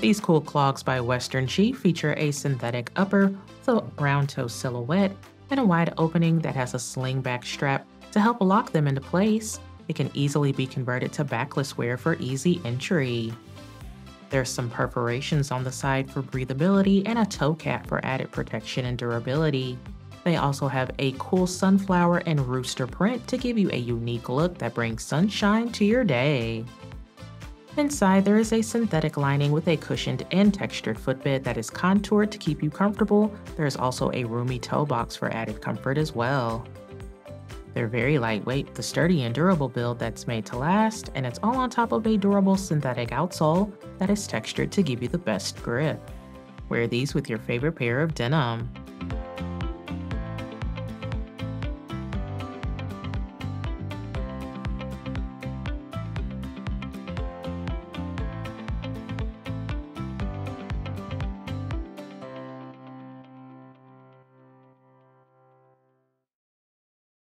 These cool clogs by Western Chief feature a synthetic upper with a round toe silhouette and a wide opening that has a slingback strap to help lock them into place. It can easily be converted to backless wear for easy entry. There's some perforations on the side for breathability and a toe cap for added protection and durability. They also have a cool sunflower and rooster print to give you a unique look that brings sunshine to your day. Inside, there is a synthetic lining with a cushioned and textured footbed that is contoured to keep you comfortable. There is also a roomy toe box for added comfort as well. They're very lightweight, the sturdy and durable build that's made to last, and it's all on top of a durable synthetic outsole that is textured to give you the best grip. Wear these with your favorite pair of denim.